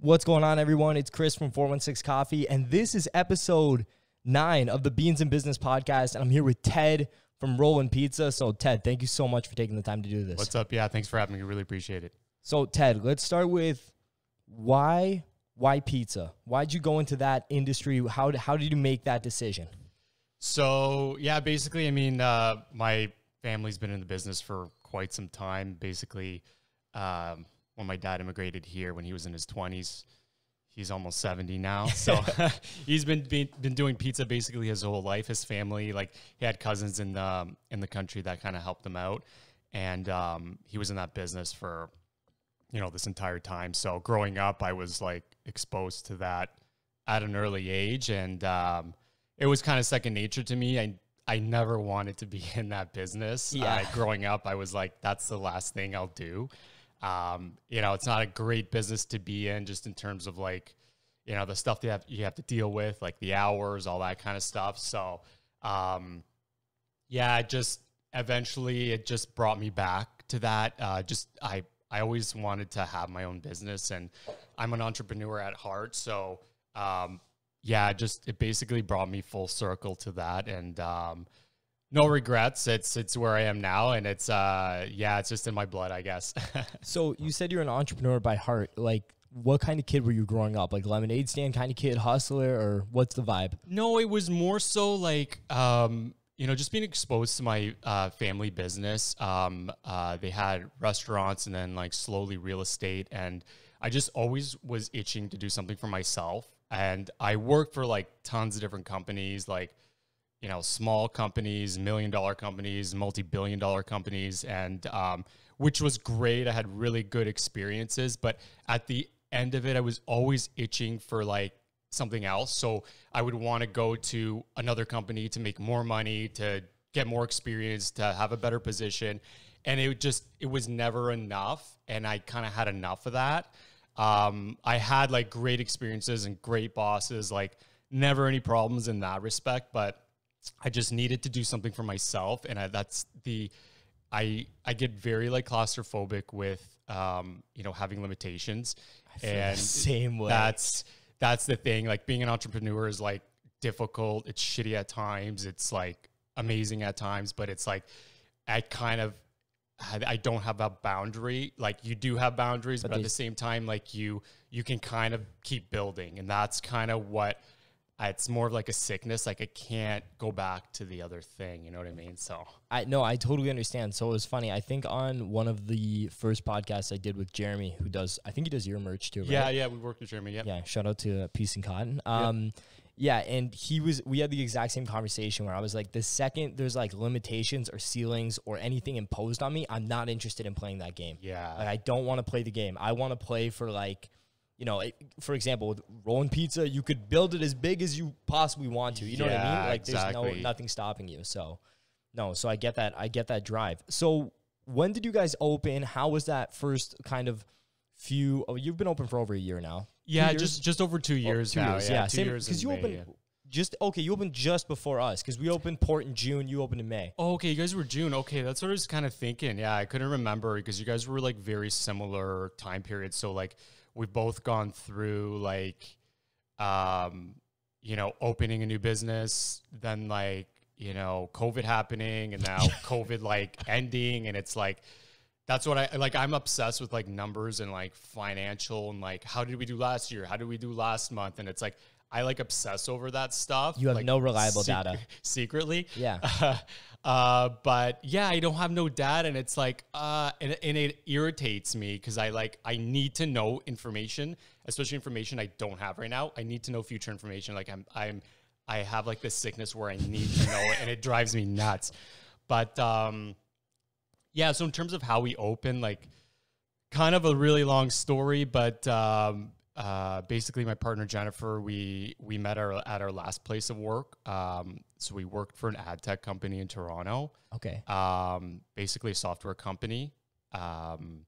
What's going on, everyone? It's Chris from 416 Coffee, and this is episode nine of the Beans and Business podcast. And I'm here with Ted from Rollin Pizza. So, Ted, thank you so much for taking the time to do this. What's up? Yeah, thanks for having me. Really appreciate it. So, Ted, let's start with why why pizza? Why'd you go into that industry? How how did you make that decision? So yeah, basically, I mean, uh, my family's been in the business for quite some time. Basically, um, when my dad immigrated here when he was in his 20s. He's almost 70 now. So he's been, been been doing pizza basically his whole life. His family, like he had cousins in the in the country that kind of helped him out. And um, he was in that business for you know this entire time. So growing up, I was like exposed to that at an early age and um, it was kind of second nature to me. I I never wanted to be in that business. Yeah. Uh, growing up, I was like, that's the last thing I'll do. Um, you know, it's not a great business to be in, just in terms of like, you know, the stuff that you have, you have to deal with, like the hours, all that kind of stuff. So, um, yeah, just eventually it just brought me back to that. Uh, just I I always wanted to have my own business, and I'm an entrepreneur at heart. So, um, yeah, just it basically brought me full circle to that, and um, no regrets. It's it's where I am now, and it's uh yeah, it's just in my blood, I guess. So, you said you're an entrepreneur by heart. Like, what kind of kid were you growing up? Like lemonade stand kind of kid, hustler, or what's the vibe? No, it was more so like um, you know, just being exposed to my uh, family business. Um, uh, they had restaurants and then like slowly real estate, and I just always was itching to do something for myself. And I worked for like tons of different companies, like you know, small companies, million dollar companies, multi billion dollar companies, and um, which was great. I had really good experiences, but at the end of it, I was always itching for like something else. So I would want to go to another company to make more money, to get more experience, to have a better position. And it would just, it was never enough. And I kind of had enough of that. Um, I had like great experiences and great bosses, like never any problems in that respect, but I just needed to do something for myself. And I, that's the, I, I get very like claustrophobic with, um, you know, having limitations and same way. that's, that's the thing. Like being an entrepreneur is like difficult. It's shitty at times. It's like amazing at times, but it's like I kind of I don't have a boundary. Like you do have boundaries, but, at they- the same time, like you you can kind of keep building, and that's kind of what. It's more of like a sickness. Like I can't go back to the other thing. You know what I mean? So I no, I totally understand. So it was funny. I think on one of the first podcasts I did with Jeremy, who does, I think he does your merch too. Right? yeah, yeah, we worked with Jeremy. Yeah, yeah. Shout out to uh, Peace and Cotton. Um, yeah, and he was. We had the exact same conversation where I was like, the second there's like limitations or ceilings or anything imposed on me, I'm not interested in playing that game. yeah. Like I don't want to play the game. I want to play for like, you know, it, for example, with Rollin Pizza, you could build it as big as you possibly want to. You know what I mean? Like there's no nothing stopping you. So, no. So I get that. I get that drive. So when did you guys open? How was that first kind of few? Oh, you've been open for over a year now. Yeah, just just over two oh, years two now. years. Yeah, Yeah, two same years because you May, opened yeah. just okay. You opened just before us because we opened port in June. You opened in May. Oh, okay, you guys were June. Okay, that's what I was kind of thinking. Yeah, I couldn't remember because you guys were like very similar time periods. So like we've both gone through like um you know, opening a new business, then like, you know, COVID happening and now COVID like ending and it's like that's what I like I'm obsessed with like numbers and like financial and like how did we do last year? How did we do last month? And it's like I like obsess over that stuff. You have like, no reliable sec- data. secretly. Yeah. uh, but yeah, I don't have no data, and it's like, uh, and, and it irritates me because I like I need to know information, especially information I don't have right now. I need to know future information. Like I'm, I'm, I have like this sickness where I need to know it, and it drives me nuts. But um, yeah, so in terms of how we open, like, kind of a really long story, but um, uh, basically, my partner Jennifer, we we met our at our last place of work. Um, so we worked for an ad tech company in Toronto, Okay. um, basically a software company. Um,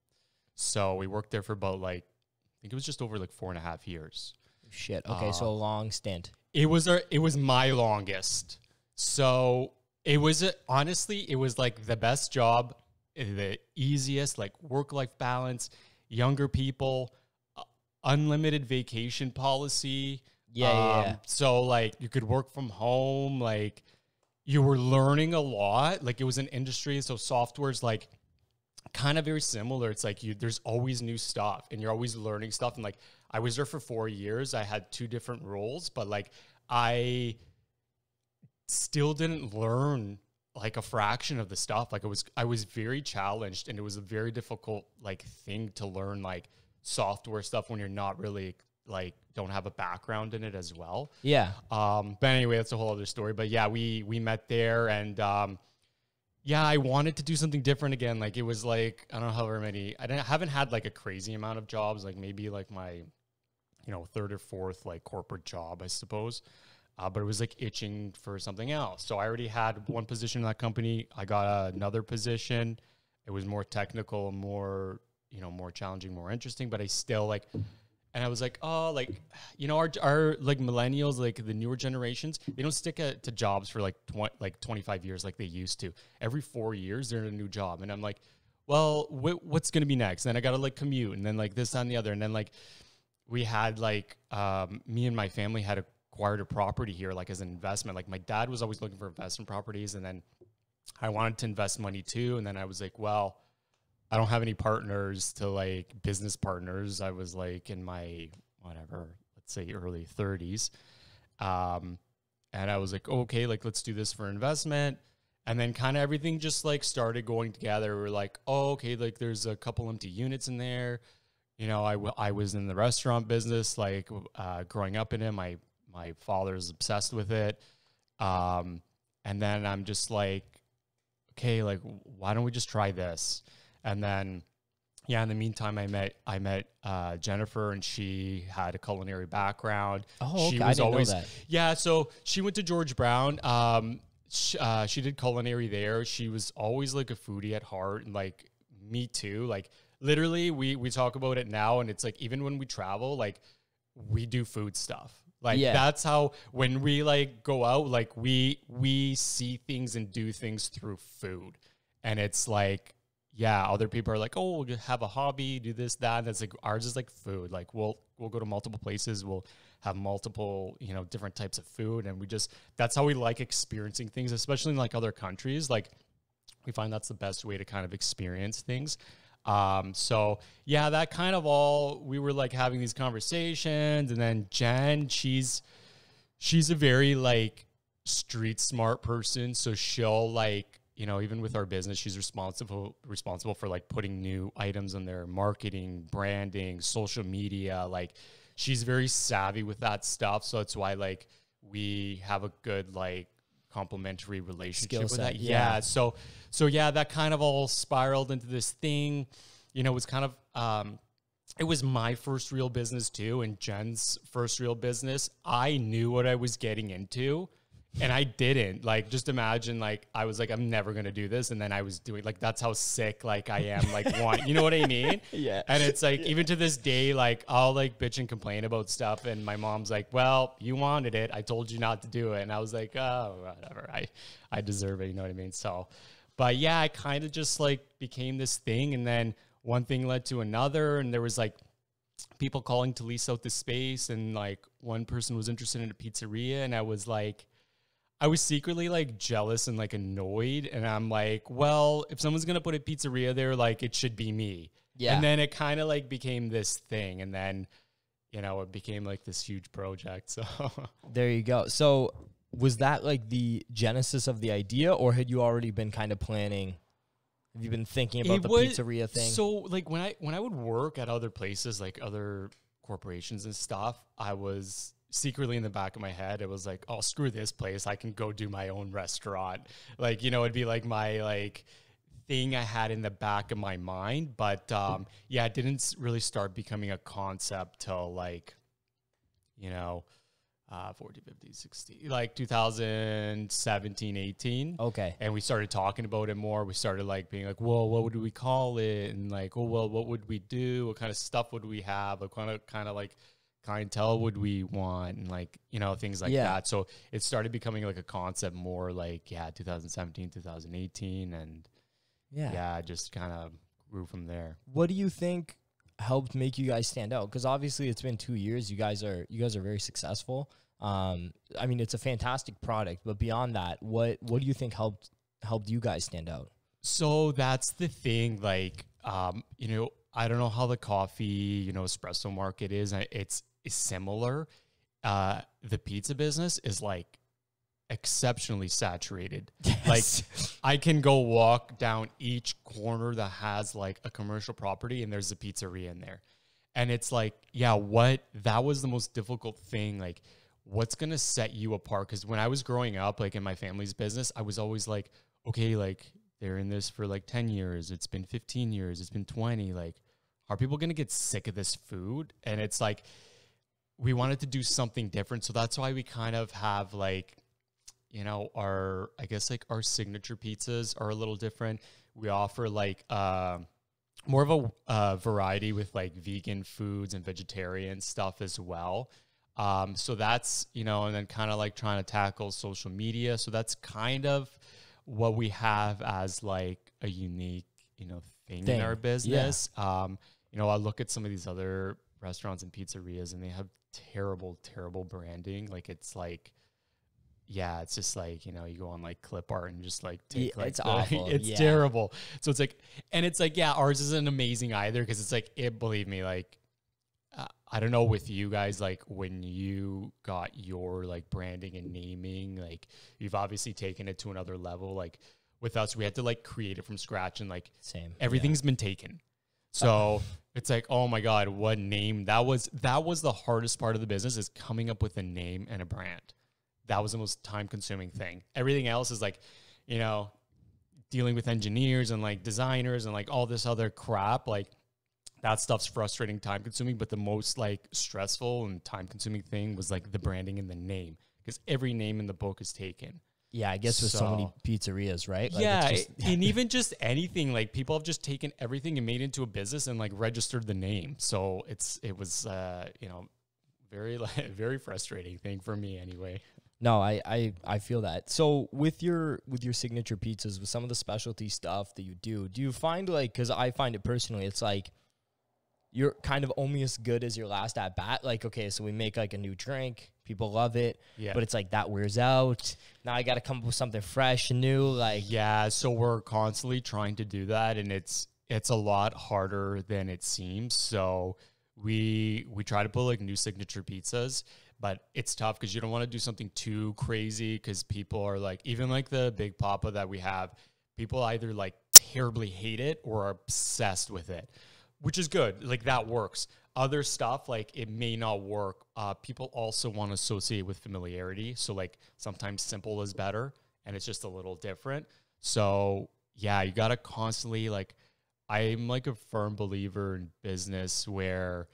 so we worked there for about like I think it was just over like four and a half years. Shit. Okay. so a long stint. It was our, it was my longest. So it was a, honestly, it was like the best job, the easiest, like work life balance, younger people. Unlimited vacation policy. Yeah, yeah, Um, yeah. So like you could work from home. Like you were learning a lot. Like it was an industry, so software's like kind of very similar. It's like you there's always new stuff and you're always learning stuff. And like I was there for four years. I had two different roles, but like I still didn't learn like a fraction of the stuff. Like it was I was very challenged and it was a very difficult like thing to learn like software stuff when you're not really like don't have a background in it as well. Yeah. Um, but anyway, that's a whole other story. But yeah, we we met there, and um, yeah, I wanted to do something different again. Like it was like I don't know however many. I didn't, haven't had like a crazy amount of jobs. Like maybe like my, you know, third or fourth like corporate job, I suppose. Uh, but it was like itching for something else. So I already had one position in that company. I got another position. It was more technical, more you know, more challenging, more interesting. But I still like and I was like, oh, like, you know, our, our like millennials, like the newer generations, they don't stick at, to jobs for like tw- like 25 years like they used to. Every four years, they're in a new job. And I'm like, well, wh- what's going to be next? And then I got to like commute and then like this, and the other. And then like we had like, um, me and my family had acquired a property here, like as an investment. Like my dad was always looking for investment properties. And then I wanted to invest money too. And then I was like, well, I don't have any partners to like business partners. I was like in my whatever, let's say early 30s. Um, and I was like, okay, like let's do this for investment. And then kind of everything just like started going together. We are like, oh, okay, like there's a couple empty units in there. You know, I, I was in the restaurant business, like uh, growing up in it. My my father's obsessed with it. Um, and then I'm just like, okay, like why don't we just try this? And then, yeah, in the meantime, I met I met uh, Jennifer, and she had a culinary background. Oh, she okay. I didn't know that. Yeah, so she went to George Brown. Um, she, uh, she did culinary there. She was always like a foodie at heart, and like me too. Like literally, we we talk about it now, and it's like even when we travel, like we do food stuff. Like Yeah. that's how when we like go out, like we we see things and do things through food, and it's like yeah, other people are like, oh, we'll have a hobby, do this, that. That's like ours is like food. Like we'll we'll go to multiple places, we'll have multiple, you know, different types of food. And we just that's how we like experiencing things, especially in like other countries. Like we find that's the best way to kind of experience things. Um, so yeah, that kind of all we were like having these conversations, and then Jen, she's she's a very like street smart person, so she'll like you know even with our business, she's responsible responsible for like putting new items on their marketing, branding, social media, like she's very savvy with that stuff. So that's why like we have a good like complementary relationship Skill with set, that. yeah. yeah. So so yeah, that kind of all spiraled into this thing. You know, it was kind of um it was my first real business too and Jen's first real business. I knew what I was getting into and I didn't. Like just imagine like I was like I'm never going to do this and then I was doing like that's how sick like I am like want, you know what I mean? Yeah. And it's like even to this day like I'll like bitch and complain about stuff and my mom's like, "Well, you wanted it. I told you not to do it." And I was like, "Oh, whatever. I I deserve it." You know what I mean? So but yeah, I kind of just like became this thing and then one thing led to another and there was like people calling to lease out the space and like one person was interested in a pizzeria and I was like I was secretly like jealous and like annoyed and I'm like, well, if someone's going to put a pizzeria there like it should be me. Yeah. And then it kind of like became this thing and then you know, it became like this huge project. So There you go. So was that like the genesis of the idea, or had you already been kind of planning? Have you been thinking about It the was- pizzeria thing? So like when I when I would work at other places like other corporations and stuff, I was secretly in the back of my head, it was like, oh screw this place. I can go do my own restaurant. Like, you know, it'd be like my like thing I had in the back of my mind. But um yeah, it didn't really start becoming a concept till like, you know, uh 40, 50, 60, like 2017, 18 okay. and we started talking about it more. We started like being like, "Well, what would we call it?" And like, "Oh, well, what would we do? What kind of stuff would we have? What kind of kind of like clientele would we want?" And like, you know, things like Yeah. that. So it started becoming like a concept more like, yeah, 2017, 2018, and Yeah. yeah, just kind of grew from there. What do you think? helped make you guys stand out? Because obviously it's been two years. You guys are you guys are very successful. Um, I mean, it's a fantastic product, but beyond that, what what do you think helped helped you guys stand out? So that's the thing. Like, um, you know, I don't know how the coffee, you know, espresso market is. It's, it's similar. Uh, the pizza business is like exceptionally saturated. Yes. Like I can go walk down each corner that has like a commercial property and there's a pizzeria in there. And it's like, yeah, what that was the most difficult thing. Like, what's gonna set you apart? Because when I was growing up, like in my family's business, I was always like, okay, like they're in this for like 10 years, it's been 15 years, it's been 20. Like, are people gonna get sick of this food? And it's like we wanted to do something different. So that's why we kind of have like you know, our I guess like our signature pizzas are a little different. We offer like uh, more of a uh, variety with like vegan foods and vegetarian stuff as well. Um, so that's you know, and then kind of like trying to tackle social media. So that's kind of what we have as like a unique you know thing, thing. in our business. Yeah. Um, you know, I look at some of these other restaurants and pizzerias, and they have terrible, terrible branding. Like it's like yeah, it's just like you know, you go on like clip art and just like take yeah, like it's the, awful. it's yeah. terrible. So it's like, and it's like, yeah, ours isn't amazing either because it's like, it. Believe me, like, uh, I don't know with you guys, like when you got your like branding and naming, like you've obviously taken it to another level. Like with us, we had to like create it from scratch and like same everything's yeah. been taken. So it's like, oh my god, what name? That was that was the hardest part of the business is coming up with a name and a brand that was the most time consuming thing. Everything else is like, you know, dealing with engineers and like designers and like all this other crap. Like that stuff's frustrating, time consuming. But the most like stressful and time consuming thing was like the branding and the name because every name in the book is taken. Yeah, I guess with so, so many pizzerias, right? Like yeah, just and even just anything like people have just taken everything and made into a business and like registered the name. So it's it was uh, you know very like very frustrating thing for me anyway. No, I, I I feel that. So with your with your signature pizzas, with some of the specialty stuff that you do, do you find like because I find it personally, it's like you're kind of only as good as your last at bat. Like, okay, so we make like a new drink, people love it, yeah. but it's like that wears out. Now I got to come up with something fresh and new. Like, yeah, so we're constantly trying to do that, and it's it's a lot harder than it seems. So we we try to put like new signature pizzas but it's tough because you don't want to do something too crazy because people are like even like the big papa that we have people either like terribly hate it or are obsessed with it which is good like that works other stuff like it may not work uh, people also want to associate with familiarity so like sometimes simple is better and it's just a little different so yeah you got to constantly like i'm like a firm believer in business where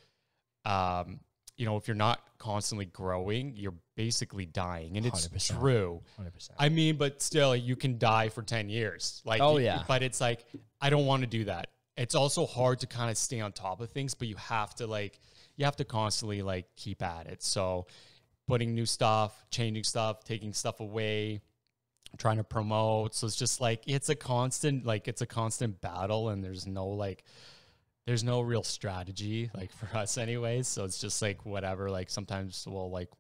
um you know, if you're not constantly growing, you're basically dying. And it's 100%, true. 100%. I mean, but still, you can die for 10 years. Like, oh, yeah. But it's like, I don't want to do that. It's also hard to kind of stay on top of things, but you have to, like, you have to constantly, like, keep at it. So, putting new stuff, changing stuff, taking stuff away, trying to promote. So, it's just like, it's a constant, like, it's a constant battle, and there's no, like, there's no real strategy like for us anyways so it's just like whatever like sometimes we'll like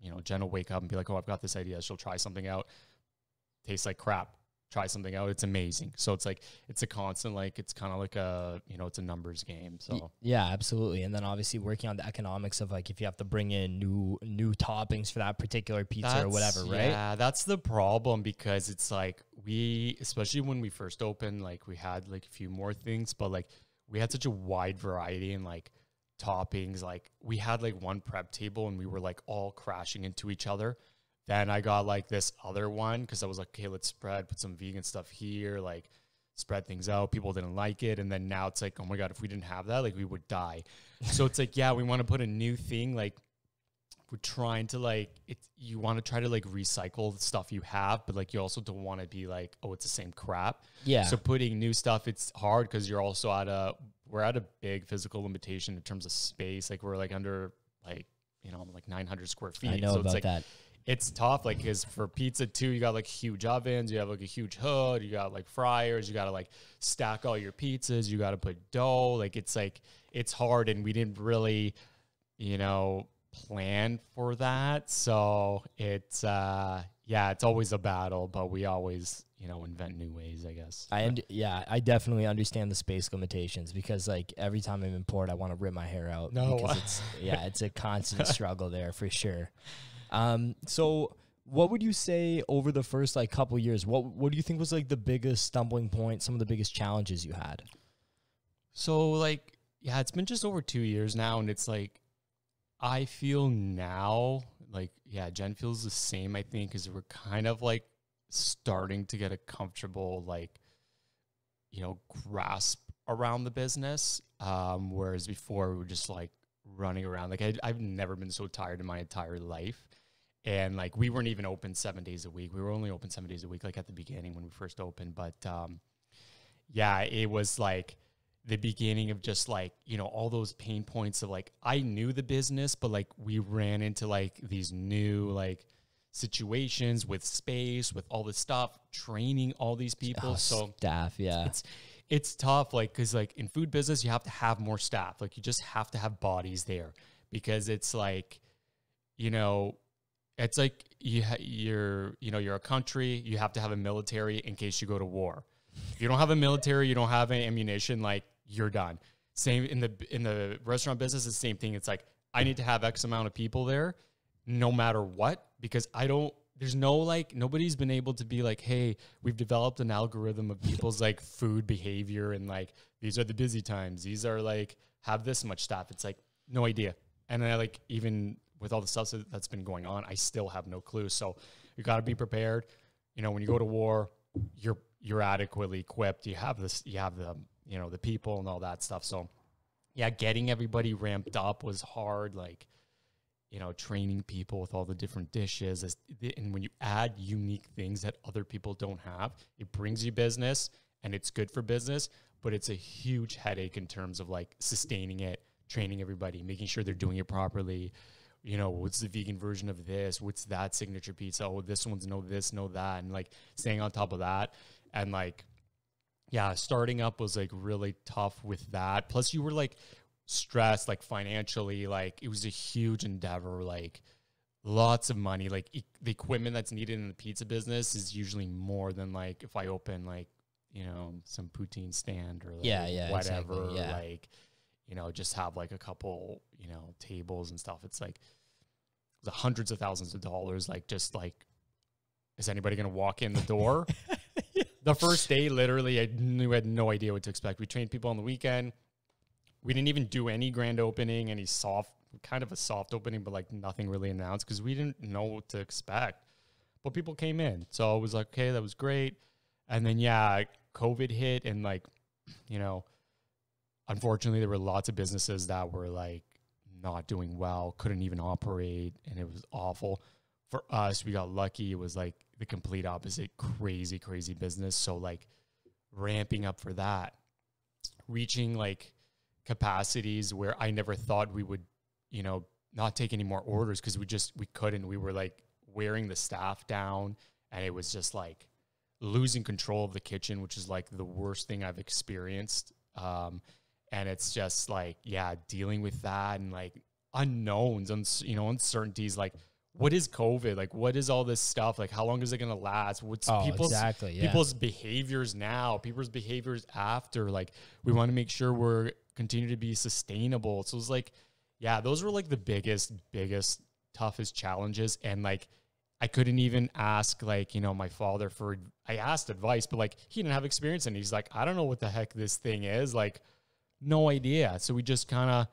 you know jen will wake up and be like oh i've got this idea she'll try something out tastes like crap try something out it's amazing so it's like it's a constant like it's kind of like a you know it's a numbers game so yeah absolutely and then obviously working on the economics of like if you have to bring in new new toppings for that particular pizza that's, or whatever right yeah that's the problem because it's like we especially when we first opened like we had like a few more things but like we had such a wide variety and like toppings. Like we had like one prep table and we were like all crashing into each other. Then I got like this other one because I was like, okay, let's spread, put some vegan stuff here, like spread things out. People didn't like it. And then now it's like, oh my God, if we didn't have that, like we would die. so it's like, yeah, we want to put a new thing. Like we're trying to like it you want to try to like recycle the stuff you have but like you also don't want to be like oh it's the same crap yeah so putting new stuff it's hard because you're also at a we're at a big physical limitation in terms of space like we're like under like you know like 900 square feet I know so about it's like that it's tough. Like, cause for pizza too, you got like huge ovens, you have like a huge hood, you got like fryers, you got to like stack all your pizzas, you got to put dough. Like, it's like it's hard, and we didn't really, you know, plan for that. So it's uh, yeah, it's always a battle, but we always you know invent new ways. I guess. I yeah, I definitely understand the space limitations because like every time I'm in port, I want to rip my hair out. No. because it's yeah, it's a constant struggle there for sure. Um, so what would you say over the first like couple years? What what do you think was like the biggest stumbling point? Some of the biggest challenges you had? So like yeah, it's been just over two years now, and it's like I feel now like yeah, Jen feels the same. I think because we're kind of like starting to get a comfortable like you know grasp around the business. Um, whereas before we were just like running around. Like I, I've never been so tired in my entire life. And like we weren't even open seven days a week. We were only open seven days a week, like at the beginning when we first opened. But um, yeah, it was like the beginning of just like you know all those pain points of like I knew the business, but like we ran into like these new like situations with space, with all this stuff, training all these people. Oh, so staff, yeah. it's it's tough like because like in food business you have to have more staff like you just have to have bodies there because it's like you know it's like you ha- you're you know you're a country you have to have a military in case you go to war. If you don't have a military you don't have any ammunition like you're done. Same in the in the restaurant business the same thing. It's like i need to have x amount of people there no matter what because i don't there's no like nobody's been able to be like hey we've developed an algorithm of people's like food behavior and like these are the busy times. These are like have this much staff. It's like no idea. And then like even with all the stuff that- that's been going on i still have no clue so you got to be prepared you know when you go to war you're you're adequately equipped you have this you have the you know the people and all that stuff so yeah getting everybody ramped up was hard like you know, training people with all the different dishes. And when you add unique things that other people don't have, it brings you business and it's good for business, but it's a huge headache in terms of like sustaining it, training everybody, making sure they're doing it properly. You know, what's the vegan version of this? What's that signature pizza? Oh, this one's no this, no that. And like staying on top of that. And like, yeah, starting up was like really tough with that. Plus, you were like stressed, like financially, like it was a huge endeavor, like lots of money. Like e- the equipment that's needed in the pizza business is usually more than like if I open like you know some poutine stand or like Yeah, yeah, whatever, exactly, yeah. like you know just have like a couple you know tables and stuff. It's like the hundreds of thousands of dollars. Like just like is anybody gonna walk in the door? the first day, literally, I knew I had no idea what to expect. We trained people on the weekend. We didn't even do any grand opening, any soft, kind of a soft opening, but like nothing really announced because we didn't know what to expect. But people came in, so I was like, okay, that was great. And then yeah, COVID hit, and like, you know, unfortunately, there were lots of businesses that were like not doing well, couldn't even operate, and it was awful. For us, we got lucky. It was like the complete opposite, crazy, crazy business. So like ramping up for that, reaching like capacities where I never thought we would, you know, not take any more orders because we just we couldn't. We were like wearing the staff down, and it was just like losing control of the kitchen, which is like the worst thing I've experienced. Um, and it's just like yeah, dealing with that and like unknowns, uns- you know, uncertainties like. What is COVID? Like, what is all this stuff? Like, how long is it going to last? What's Oh, people's exactly, yeah. people's behaviors now, people's behaviors after. Like, we want to make sure we're continue to be sustainable. So it's like, yeah, those were like the biggest, biggest, toughest challenges. And like, I couldn't even ask like, you know, my father for, I asked advice, but like he didn't have experience and he's like, I don't know what the heck this thing is. Like, no idea. So we just kind of,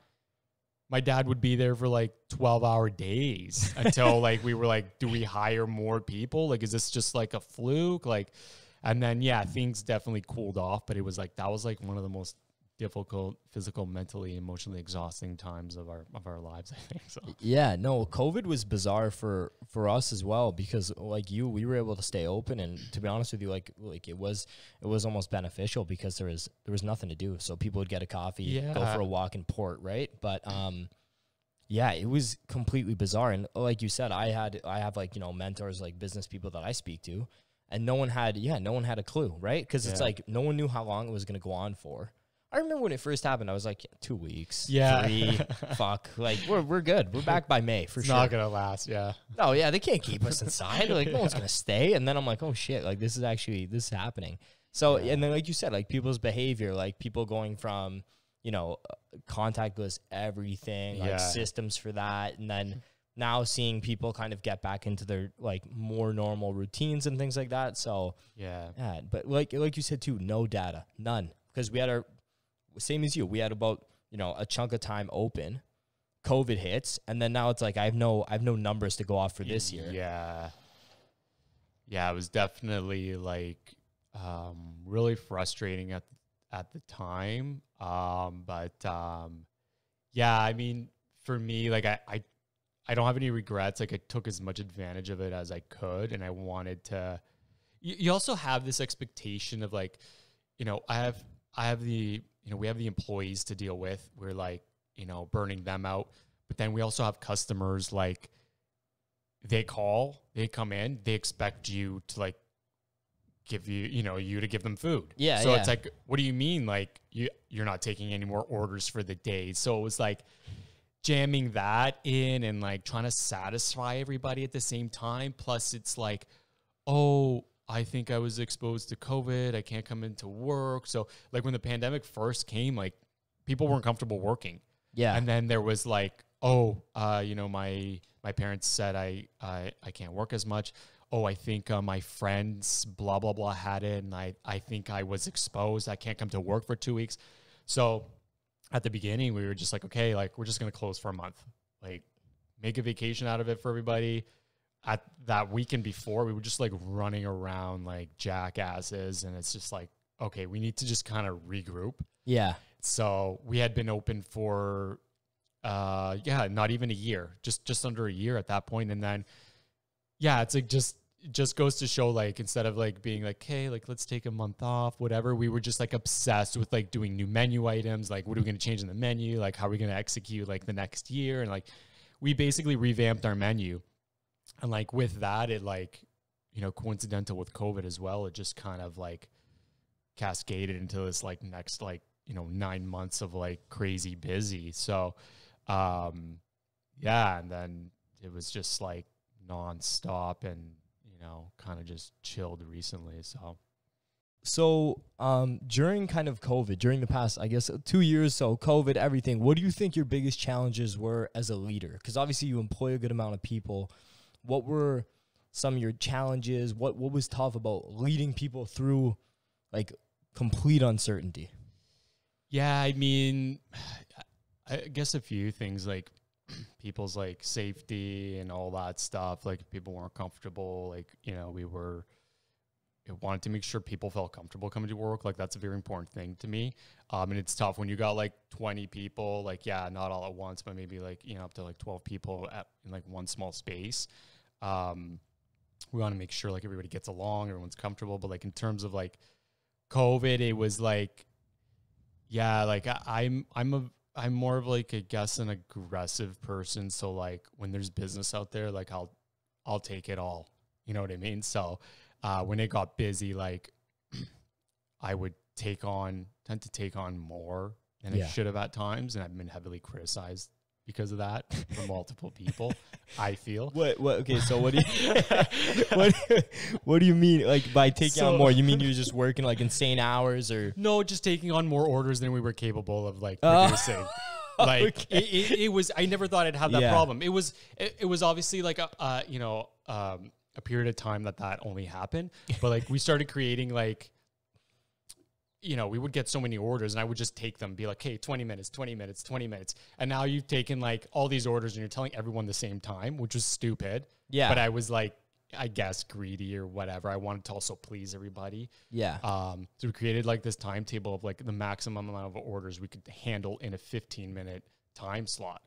my dad would be there for like 12 hour days until like we were like, do we hire more people? Like, is this just like a fluke? Like, and then yeah, things definitely cooled off, but it was like that was like one of the most difficult, physical, mentally, emotionally exhausting times of our of our lives. I think so. Yeah, no, COVID was bizarre for for us as well because like you, we were able to stay open, and to be honest with you, like like it was it was almost beneficial because there was there was nothing to do, so people would get a coffee, go for a walk in port, right? But um, yeah, it was completely bizarre. And like you said, I had I have like you know mentors, like business people that I speak to, and no one had yeah, no one had a clue, right? Because it's like no one knew how long it was gonna go on for. I remember when it first happened, I was like two weeks, Yeah. three, fuck, like we're we're good, we're back by May for It's sure. not gonna last. Yeah. No, yeah, they can't keep us inside. Like no one's gonna stay. And then I'm like, oh shit, like this is actually this is happening. So Yeah. and then like you said, like people's behavior, like people going from you know contactless everything, like Yeah. systems for that, and then now seeing people kind of get back into their like more normal routines and things like that. So Yeah. yeah, but like like you said too, no data, none, because we had our same as you. We had about you know a chunk of time open. COVID hits, and then now it's like I have no I have no numbers to go off for this year. Yeah. Yeah, it was definitely like um, really frustrating at at the time. Um, but um, yeah, I mean, for me, like I, I I don't have any regrets. Like I took as much advantage of it as I could, and I wanted to. You, you also have this expectation of like, you know, I have I have the you know we have the employees to deal with. We're like you know burning them out, but then we also have customers like they call, they come in, they expect you to like give you, you know, you to give them food. Yeah, So yeah. it's like, what do you mean? Like you you're not taking any more orders for the day. So it was like jamming that in and like trying to satisfy everybody at the same time. Plus it's like, oh, I think I was exposed to COVID. I can't come into work. So like when the pandemic first came, like people weren't comfortable working. Yeah, And then there was like, oh, uh, you know, my my parents said I I, I can't work as much. Oh, I think uh, my friends blah blah blah had it, and I I think I was exposed. I can't come to work for two weeks. So at the beginning, we were just like, okay, like we're just gonna close for a month, like make a vacation out of it for everybody. At that weekend before, we were just like running around like jackasses, and it's just like, okay, we need to just kind of regroup. yeah, So we had been open for uh yeah, not even a year, just just under a year at that point and then yeah, it's like just just goes to show like instead of like being like hey like let's take a month off whatever we were just like obsessed with like doing new menu items like what are we going to change in the menu like how are we going to execute like the next year and like we basically revamped our menu and like with that it like you know coincidental with covid as well it just kind of like cascaded into this like next like you know nine months of like crazy busy so um yeah and then it was just like nonstop and you know kind of just chilled recently so So, um, during kind of COVID, during the past, I guess, two years, so COVID, everything, what do you think your biggest challenges were as a leader? Because obviously you employ a good amount of people. What were some of your challenges? What what was tough about leading people through like complete uncertainty? Yeah, I mean, I guess a few things like people's like safety and all that stuff. Like people weren't comfortable. Like you know, we were I wanted to make sure people felt comfortable coming to work. Like that's a very important thing to me. Um, and it's tough when you got like 20 people. Like yeah, not all at once, but maybe like you know up to like 12 people at in like one small space. Um, we want to make sure like everybody gets along, everyone's comfortable. But like in terms of like COVID, it was like yeah, like I, I'm I'm a I'm more of like I guess an aggressive person. So like when there's business out there, like I'll I'll take it all. You know what I mean? So uh, when it got busy, like I would take on tend to take on more than Yeah. I should have at times, and I've been heavily criticized because of that from multiple people. I feel. What what okay, so what do you what what do you mean like by taking on more? You mean you're just working like insane hours or No, just taking on more orders than we were capable of like Oh. producing. like Okay. it, it, it was i never thought i'd have that Yeah. problem it was it, it was obviously like a uh, you know um, a period of time that that only happened but like we started creating like you know we would get so many orders and i would just take them be like hey 20 minutes 20 minutes 20 minutes and now you've taken like all these orders and you're telling everyone the same time which was stupid Yeah. but i was like i guess greedy or whatever i wanted to also please everybody Yeah. um, so we created like this timetable of like the maximum amount of orders we could handle in a 15 minute time slot.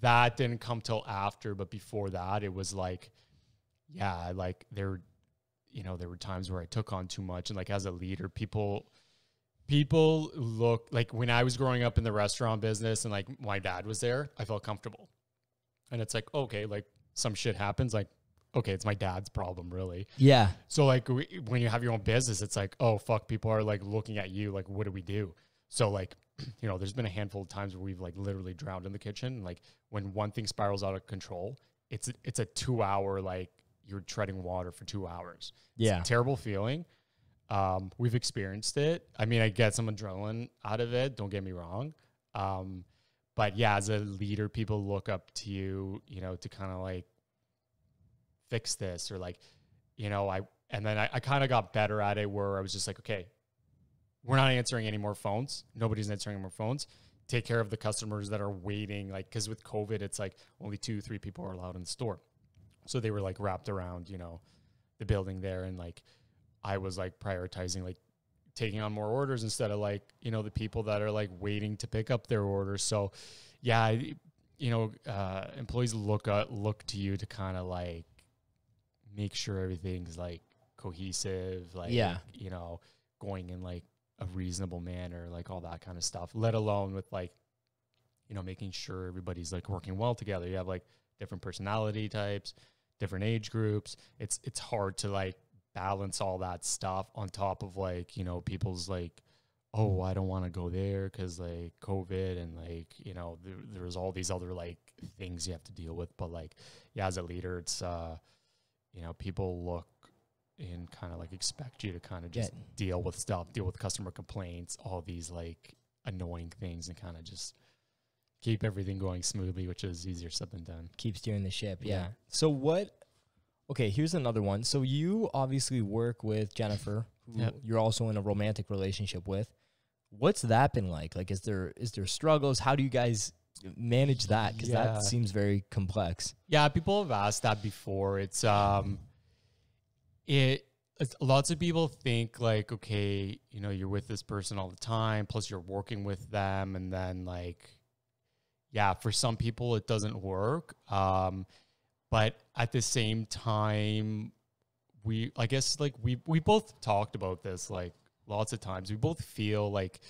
That didn't come till after, but before that, it was like, yeah, like there, you know, there were times where I took on too much, and like as a leader, people, people look like when I was growing up in the restaurant business and like my dad was there, I felt comfortable. And it's like, okay, like some shit happens, like, okay, it's my dad's problem, really. Yeah. So like w- when you have your own business, it's like, oh fuck, people are like looking at you, like, what do we do? So like, you know, there's been a handful of times where we've like literally drowned in the kitchen. Like when one thing spirals out of control, it's it's a two hour like you're treading water for two hours. Yeah. terrible feeling. Um, we've experienced it. I mean, I get some adrenaline out of it. Don't get me wrong. Um, but yeah, as a leader, people look up to you, you know, to kind of like fix this or like, you know, I and then I, I kind of got better at it where I was just like, okay, we're not answering any more phones. Nobody's answering any more phones. Take care of the customers that are waiting. Like, because with COVID, it's like only two, three people are allowed in the store. So they were like wrapped around, you know, the building there. And like, I was like prioritizing like taking on more orders instead of like, you know, the people that are like waiting to pick up their orders. So, yeah, you know, uh, employees look at, look to you to kind of like make sure everything's like cohesive, like, Yeah. you know, going in like a reasonable manner, like all that kind of stuff, let alone with like, you know, making sure everybody's like working well together. You have like different personality types, different age groups. It's it's hard to like balance all that stuff on top of like, you know, people's like oh, I don't want to go there because like COVID and like you know there, there's all these other like things you have to deal with. But like yeah, as a leader, it's uh you know people look and kind of like expect you to kind of just Yeah. deal with stuff, deal with customer complaints, all these like annoying things, and kind of just keep everything going smoothly, which is easier said than done. keep steering the ship. Yeah. Yeah. So what? Okay, here's another one. So you obviously work with Jennifer, who Yep. you're also in a romantic relationship with. What's that been like? Like, is there is there struggles? How do you guys manage that? Because Yeah. that seems very complex. Yeah, people have asked that before. It's um it it's, lots of people think like okay, you know, you're with this person all the time, plus you're working with them and then like yeah, for some people it doesn't work. Um but at the same time we I guess like we we both talked about this like lots of times. We both feel like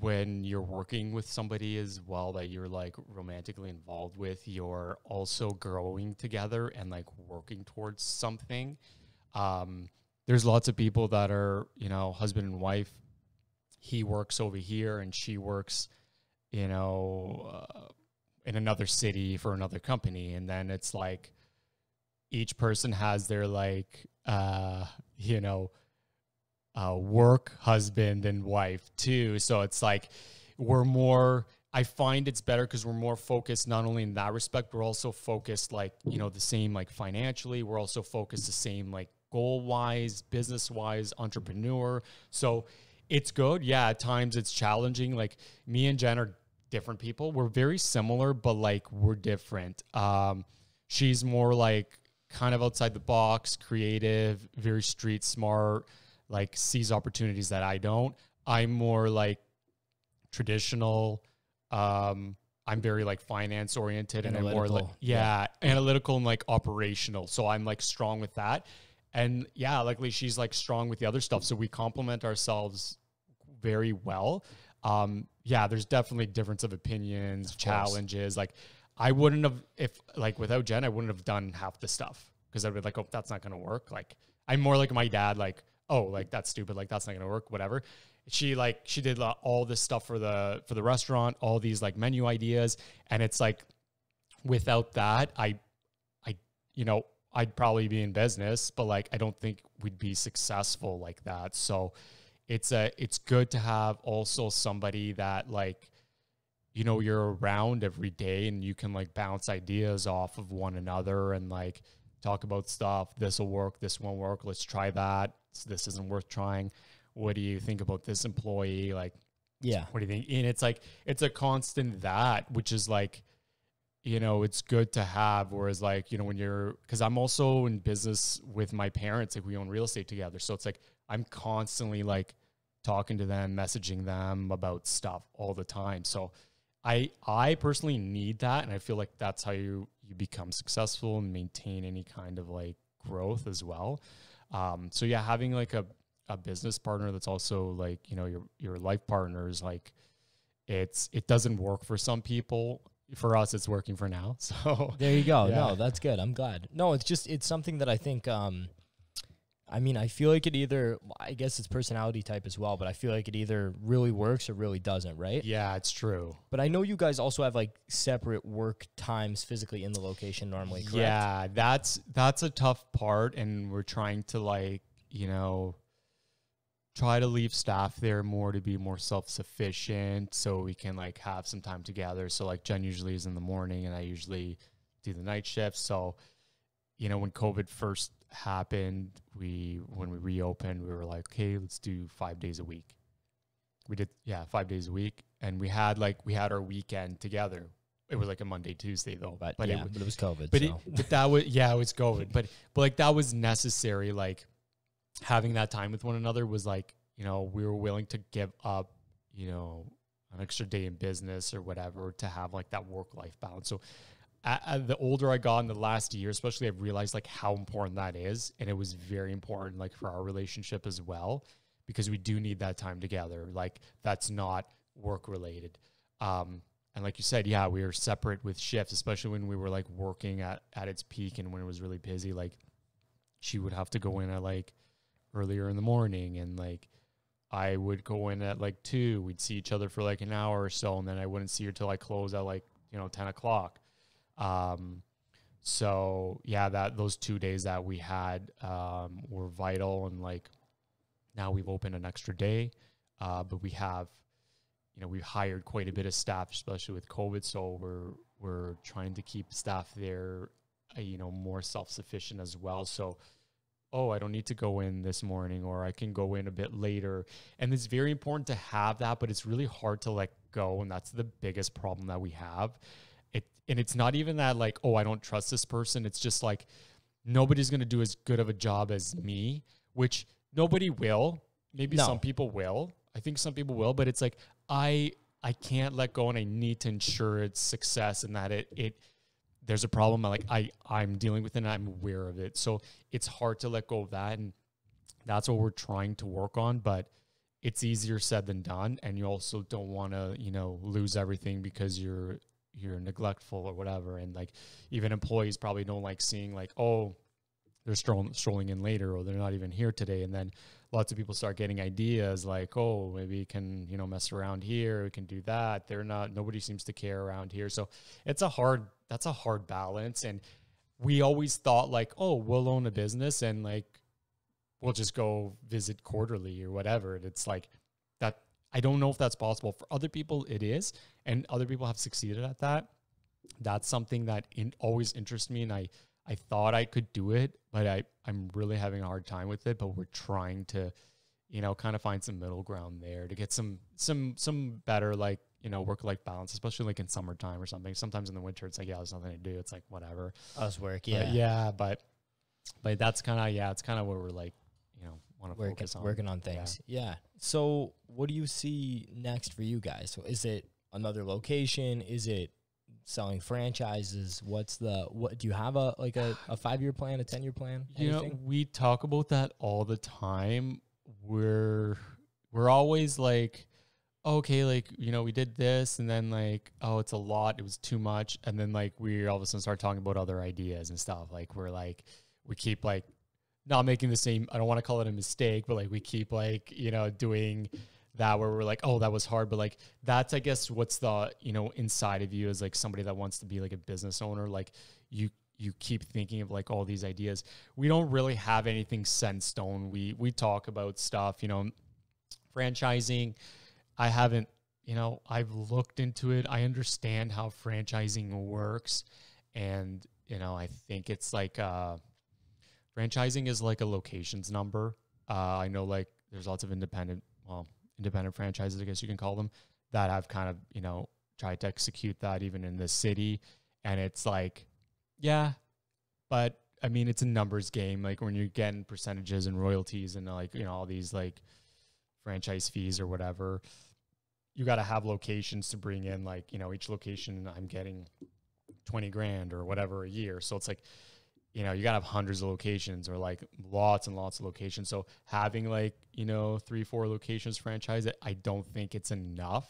when you're working with somebody as well that you're like romantically involved with, you're also growing together and like working towards something. Um, there's lots of people that are, you know, husband and wife. He works over here and she works, you know, uh, in another city for another company. And then it's like each person has their like, uh, you know, uh, work husband and wife too. So it's like we're more. I find it's better because we're more focused not only in that respect, we're also focused like you know the same like financially. We're also focused the same like goal wise, business wise, entrepreneur. So it's good. Yeah, at times it's challenging. Like me and Jen are different people. We're very similar, but like we're different. Um, she's more like kind of outside the box, creative, very street smart like sees opportunities that I don't. I'm more like traditional. Um, I'm very like finance oriented and I'm more like Analytical, yeah, analytical and like operational. So I'm like strong with that. And yeah, luckily she's like strong with the other stuff. So we complement ourselves very well. Um, yeah, there's definitely difference of opinions, course. challenges. Like I wouldn't have if like without Jen, I wouldn't have done half the stuff because I'd be like, oh, that's not gonna work. Like I'm more like my dad, like, oh, like that's stupid, like that's not gonna work, whatever. She like she did uh, all this stuff for the for the restaurant, all these like menu ideas, and it's like without that, I I you know I'd probably be in business, but like I don't think we'd be successful like that. So it's a it's good to have also somebody that like you know you're around every day and you can like bounce ideas off of one another and like talk about stuff. This will work this won't work. Let's try that. This isn't worth trying. What do you think about this employee? Like Yeah. what do you think? And it's like it's a constant that which is like you know it's good to have whereas like you know when you're because i'm also in business with my parents like we own real estate together. So it's like i'm constantly like talking to them messaging them about stuff all the time so i i personally need that and i feel like that's how you you become successful and maintain any kind of like growth as well um so yeah having like a a business partner that's also like you know your your life partner is like it's it doesn't work for some people for us it's working for now so There you go. Yeah. No, that's good. I'm glad. No, it's just it's something that I think um I mean, I feel like it either I guess it's personality type as well, but I feel like it either really works or really doesn't, right? yeah it's true But I know you guys also have like separate work times physically in the location normally, correct? Yeah, that's that's a tough part, and we're trying to like you know try to leave staff there more to be more self sufficient, so we can like have some time together. So like Jen usually is in the morning, and I usually do the night shift. So you know when COVID first happened, we when we reopened, we were like, okay, let's do five days a week. We did yeah five days a week, and we had like we had our weekend together. It was like a Monday Tuesday though, But, but yeah, it, but it was COVID. but it, but that was yeah, it was COVID. But but like that was necessary. Like having that time with one another was like you know we were willing to give up you know an extra day in business or whatever to have like that work life balance. So the older I got in the last year, especially, I've realized like how important that is, and it was very important like for our relationship as well because we do need that time together. Like that's not work related. Um, and like you said, yeah, we were separate with shifts, especially when we were like working at, at its peak and when it was really busy. Like she would have to go in at like earlier in the morning and like I would go in at like two. We'd see each other for like an hour or so, and then I wouldn't see her till I close at like, you know, ten o'clock. Um so yeah, that those two days that we had um were vital and like now we've opened an extra day. Uh, but we have you know, we've hired quite a bit of staff, especially with COVID. So we're we're trying to keep staff there, uh, you know, more self sufficient as well. So, oh, I don't need to go in this morning, or I can go in a bit later. And it's very important to have that, but it's really hard to let go, and that's the biggest problem that we have. And it's not even that like, oh, I don't trust this person. It's just like nobody's gonna do as good of a job as me, which nobody will. Maybe No. some people will. I think some people will, but it's like I I can't let go and I need to ensure its success and that it it there's a problem I like I I'm dealing with it and I'm aware of it. So it's hard to let go of that and that's what we're trying to work on, but it's easier said than done and you also don't want to, you know, lose everything because you're you're neglectful or whatever and like even employees probably don't like seeing like oh they're strolling, strolling in later or they're not even here today and then lots of people start getting ideas like oh maybe you can you know mess around here we can do that they're not nobody seems to care around here. So it's a hard that's a hard balance and we always thought like oh we'll own a business and like we'll just go visit quarterly or whatever and it's like i don't know if that's possible for other people it is and other people have succeeded at that that's something that in, always interests me and i I thought I could do it, but I, I'm really having a hard time with it. But we're trying to, you know, kind of find some middle ground there to get some some some better like you know work life balance, especially like in summertime or something. Sometimes in the winter it's like yeah, there's nothing to do. It's like whatever. Us work, But yeah. yeah, but but that's kind of yeah, it's kind of what we're like, want to working, focus on. working on things. Yeah. So, what do you see next for you guys? So is it another location? Is it selling franchises? What's the what? Do you have a like a, a five year plan, a ten year plan? You know, we talk about that all the time. We're we're always like, okay, like you know, we did this, and then like, oh, it's a lot. It was too much, and then like we all of a sudden start talking about other ideas and stuff. Like we're like, we keep like not making the same. I don't want to call it a mistake, but like we keep like you know doing that where we're like, oh, that was hard, but like that's I guess what's the you know inside of you as like somebody that wants to be like a business owner, like you you keep thinking of like all these ideas. We don't really have anything set in stone. We we talk about stuff, you know, franchising. I haven't, you know, I've looked into it. I understand how franchising works, and you know, I think it's like uh, franchising is like a locations number. Uh, I know like there's lots of independent, well, independent franchises, I guess you can call them, that have kind of you know tried to execute that even in the city, and it's like yeah, but I mean, it's a numbers game. Like when you're getting percentages and royalties and like, you know, all these like franchise fees or whatever, you got to have locations to bring in. Like, you know, each location I'm getting 20 grand or whatever a year. So it's like, you know, you gotta have hundreds of locations or like lots and lots of locations. So having like, you know, three, four locations franchise, I don't think it's enough.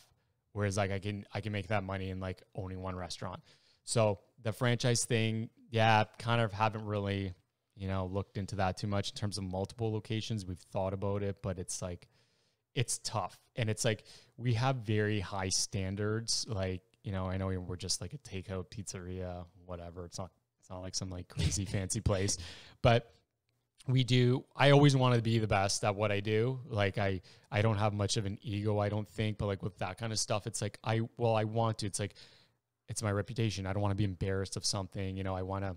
Whereas like I can I can make that money in like owning one restaurant. So the franchise thing, yeah, kind of haven't really, you know, looked into that too much in terms of multiple locations. We've thought about it, but it's like it's tough. And it's like we have very high standards. Like, you know, I know we're just like a takeout pizzeria, whatever. It's not it's not like some like crazy fancy place, but we do i always want to be the best at what i do like i i don't have much of an ego i don't think but like with that kind of stuff it's like i well i want to it's like it's my reputation i don't want to be embarrassed of something you know i want to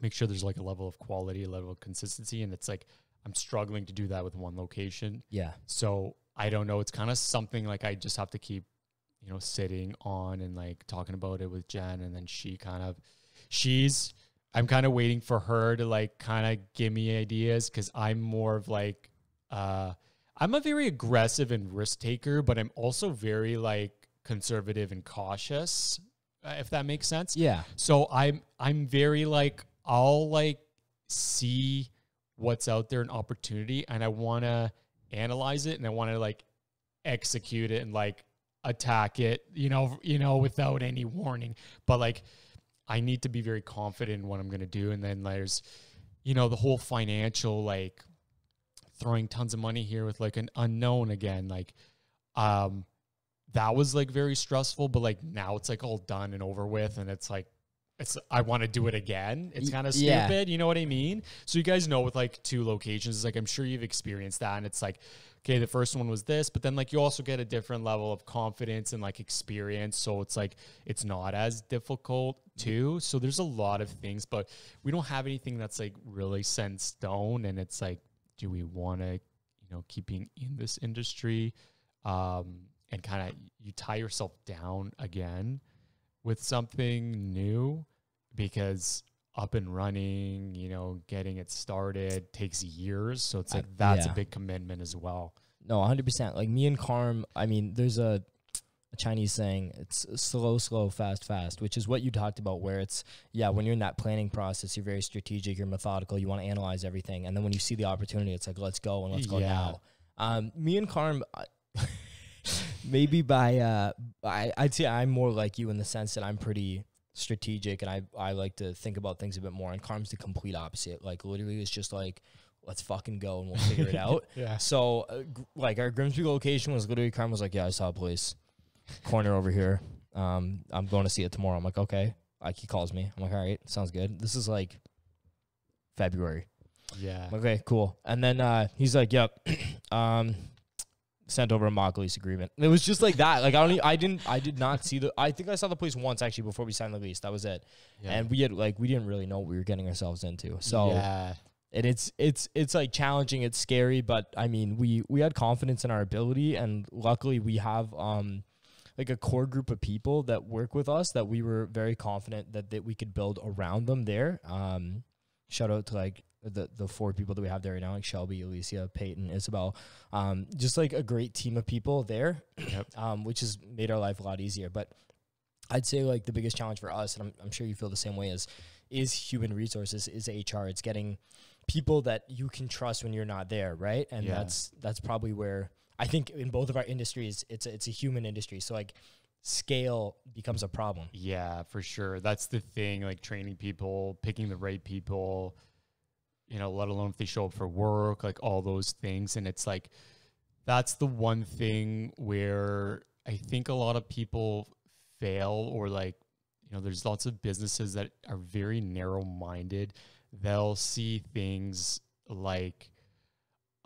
make sure there's like a level of quality a level of consistency and it's like i'm struggling to do that with one location Yeah. so I don't know. It's kind of something like I just have to keep, you know, sitting on and like talking about it with Jen. And then she kind of, she's, I'm kind of waiting for her to like kind of give me ideas because I'm more of like, uh, I'm a very aggressive and risk taker, but I'm also very like conservative and cautious, uh, if that makes sense. Yeah. So I'm I'm very like I'll like see what's out there an opportunity and I want to analyze it and I want to like execute it and like attack it, you know, you know without any warning. But like I need to be very confident in what I'm going to do. And then there's you know the whole financial like throwing tons of money here with like an unknown again like um that was like very stressful but like now it's like all done and over with. And it's like it's I want to do it again. It's kind of yeah. stupid, you know what I mean? So you guys know with like two locations, it's like I'm sure you've experienced that and it's like okay, the first one was this, but then like you also get a different level of confidence and like experience, so it's like it's not as difficult too. So there's a lot of things, but we don't have anything that's like really set in stone and it's like do we want to, you know, keeping in this industry um and kind of you tie yourself down again with something new because up and running, you know, getting it started takes years. So it's I- like that's yeah. a big commitment as well. No, 100%. Like me and Carm, I mean, there's a, a Chinese saying, it's slow, slow, fast, fast, which is what you talked about, where it's, yeah, when you're in that planning process, you're very strategic, you're methodical, you want to analyze everything. And then when you see the opportunity, it's like, let's go and let's go Yeah. now. Um, me and Carm, maybe by, uh, I, I'd say I'm more like you in the sense that I'm pretty strategic and I, I like to think about things a bit more. And Carm's the complete opposite. Like, literally, it's just like, let's fucking go and we'll figure it out. Yeah. So, uh, g- like our Grimsby location was literally Carm was like, "Yeah, I saw a place, corner over here. Um, I'm going to see it tomorrow." I'm like, "Okay." Like he calls me. I'm like, "All right, sounds good." This is like February. Yeah. Okay, cool. And then uh, he's like, "Yep." um, sent over a mock lease agreement. It was just like that. Like I don't. I didn't. I did not see the. I think I saw the place once actually before we signed the lease. That was it. yeah. And we had like we didn't really know what we were getting ourselves into. So yeah. and it's it's it's like challenging it's scary but i mean we we had confidence in our ability and luckily we have um like a core group of people that work with us that we were very confident that that we could build around them there um shout out to like the the four people that we have there right now like shelby alicia peyton isabel um just like a great team of people there Yep. um which has made our life a lot easier but i'd say like the biggest challenge for us and i'm, I'm sure you feel the same way is is human resources is hr it's getting people that you can trust when you're not there, right? And Yeah. that's that's probably where I think in both of our industries, it's a, it's a human industry. So like scale becomes a problem. Yeah, for sure. That's the thing, like training people, picking the right people, you know, let alone if they show up for work, like all those things. And it's like, that's the one thing where I think a lot of people fail or like, you know, there's lots of businesses that are very narrow minded. They'll see things like,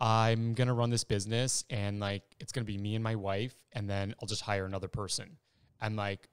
I'm going to run this business and like it's going to be me and my wife, and then I'll just hire another person. And like,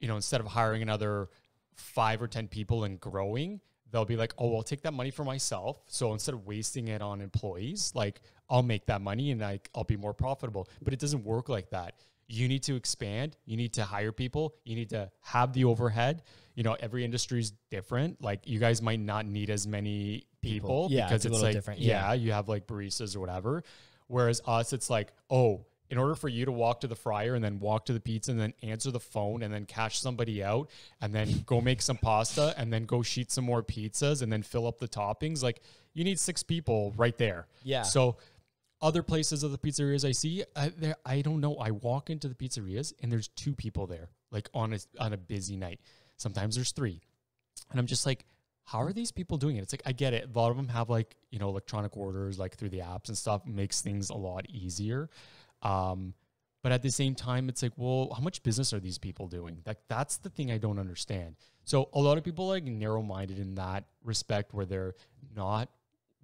you know, instead of hiring another five or 10 people and growing, they'll be like, oh, I'll take that money for myself. So instead of wasting it on employees, like I'll make that money and like I'll be more profitable. But it doesn't work like that. You need to expand. You need to hire people. You need to have the overhead. You know, every industry is different. Like you guys might not need as many People. people, Yeah, because it's it's, like, yeah, Yeah. you have like baristas or whatever. Whereas us, it's like, oh, in order for you to walk to the fryer and then walk to the pizza and then answer the phone and then cash somebody out and then go make some pasta and then go sheet some more pizzas and then fill up the toppings, like you need six people right there. Yeah. So other places of the pizzerias I see, I, there, I don't know. I walk into the pizzerias and there's two people there, like on a on a busy night. Sometimes there's three, and I'm just like, how are these people doing it? It's like I get it. A lot of them have like you know electronic orders, like through the apps and stuff, makes things a lot easier. Um, but at the same time, it's like, well, how much business are these people doing? Like that's the thing I don't understand. So a lot of people like narrow minded in that respect, where they're not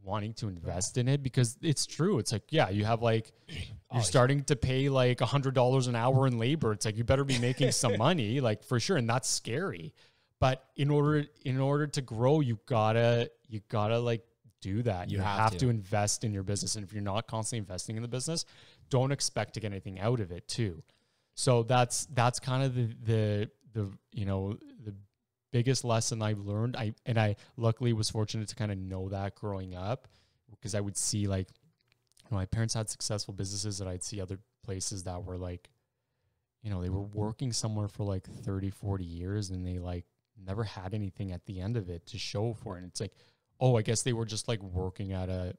wanting to invest in it because it's true. It's like, yeah, you have like you're starting to pay like a hundred dollars an hour in labor. It's like you better be making some money, like for sure. And that's scary. But in order in order to grow, you gotta you gotta like do that. You You, have have, to. to. invest in your business. And if you're not constantly investing in the business, don't expect to get anything out of it too. So that's that's kind of the the the you know the biggest lesson I've learned. I and I luckily was fortunate to kind of know that growing up because I would see like you know, my parents had successful businesses that I'd see other places that were like you know, they were working somewhere for like 30, 40 years and they like never had anything at the end of it to show for it. And it's like, oh, I guess they were just like working at a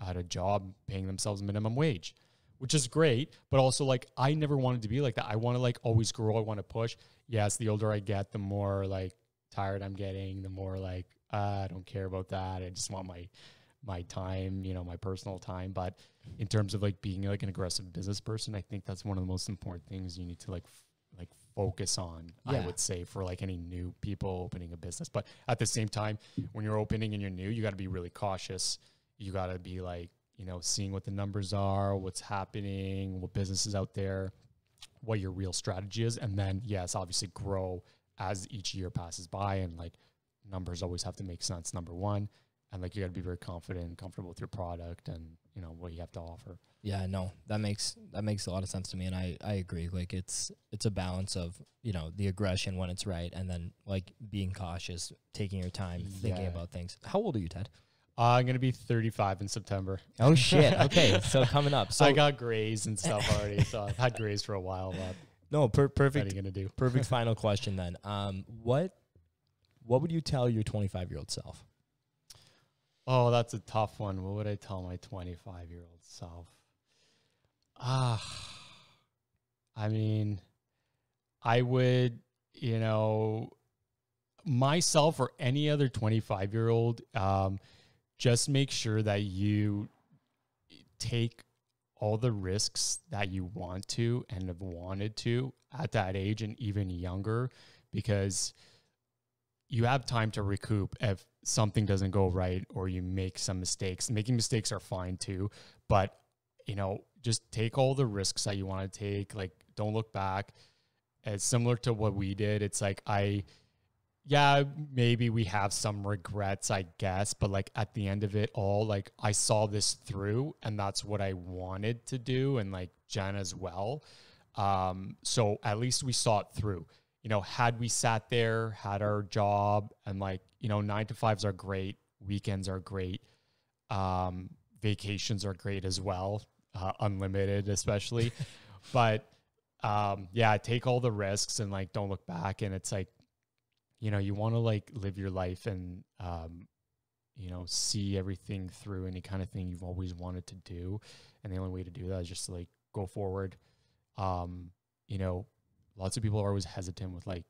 at a job paying themselves minimum wage, which is great. But also like I never wanted to be like that. I want to like always grow. I want to push. Yes, the older I get, the more like tired I'm getting, the more like uh, I don't care about that. I just want my my time, you know, my personal time. But in terms of like being like an aggressive business person, I think that's one of the most important things you need to like like focus on. Yeah. I would say for like any new people opening a business. But at the same time, when you're opening and you're new, you got to be really cautious. You got to be like, you know, seeing what the numbers are, what's happening, what businesses out there, what your real strategy is, and then yes, obviously grow as each year passes by, and like numbers always have to make sense. Number one, and like you got to be very confident and comfortable with your product and you know what you have to offer. Yeah, no, that makes that makes a lot of sense to me, and I I agree. Like it's it's a balance of you know the aggression when it's right, and then like being cautious, taking your time, thinking Yeah. about things. How old are you, Ted? Uh, I'm gonna be 35 in September. Oh shit. Okay, so coming up. So I got grays and stuff already, so I've had grays for a while. But no, per- what are perfect, you gonna do? perfect. Final question then. Um, what what would you tell your 25 year old self? Oh, that's a tough one. What would I tell my 25 year old self? Ah, I mean, I would, you know, myself or any other 25 year old, um, just make sure that you take all the risks that you want to and have wanted to at that age and even younger because you have time to recoup if something doesn't go right or you make some mistakes. Making mistakes are fine too, but you know, just take all the risks that you want to take. Like, don't look back. It's similar to what we did. It's like I, yeah, maybe we have some regrets, I guess, but like at the end of it all, like I saw this through, and that's what I wanted to do, and like Jen as well. Um, so at least we saw it through you know, had we sat there, had our job, and like, you know, nine to fives are great, weekends are great, um, vacations are great as well, uh, unlimited especially. but um, yeah, take all the risks and like don't look back. And it's like, you know, you want to like live your life and um, you know, see everything through any kind of thing you've always wanted to do. And the only way to do that is just to like go forward. Um, you know, lots of people are always hesitant with like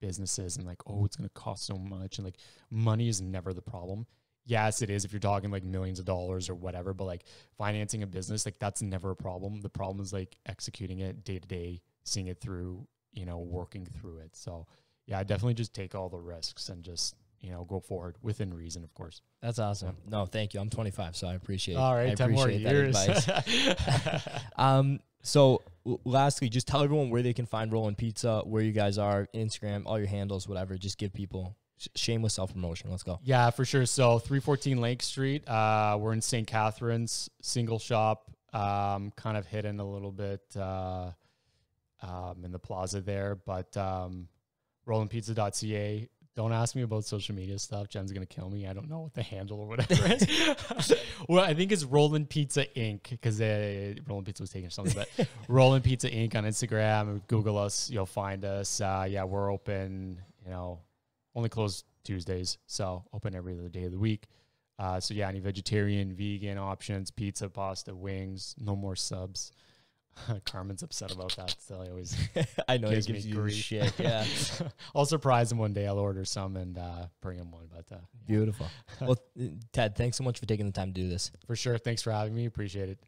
businesses and like, oh, it's going to cost so much. And like, money is never the problem. Yes, it is if you're talking like millions of dollars or whatever, but like financing a business, like that's never a problem. The problem is like executing it day to day, seeing it through, you know, working through it. So, yeah, I definitely just take all the risks and just, you know, go forward within reason, of course. That's awesome. No, thank you. I'm 25, so I appreciate. All right, I 10 more appreciate that years. advice. Um, so lastly, just tell everyone where they can find Rollin Pizza, where you guys are, Instagram, all your handles, whatever. Just give people shameless self promotion. Let's go. Yeah, for sure. So 314 Lake Street. Uh, we're in St. Catharines, single shop, um, kind of hidden a little bit uh, um, in the plaza there, but um, rollinpizza.ca. Don't ask me about social media stuff. Jen's gonna kill me. I don't know what the handle or whatever is. well, I think it's Rollin Pizza Inc. because Rollin Pizza was taking something, but Rollin Pizza Inc. on Instagram. Google us, you'll find us. Uh, yeah, we're open. You know, only closed Tuesdays, so open every other day of the week. Uh, so yeah, any vegetarian, vegan options, pizza, pasta, wings, no more subs. Carmen's upset about that. So I always I know he gives gives me you grief. shit. Yeah, I'll surprise him one day. I'll order some and uh, bring him one. But uh, beautiful. Well, Ted, thanks so much for taking the time to do this. for sure, thanks for having me. Appreciate it.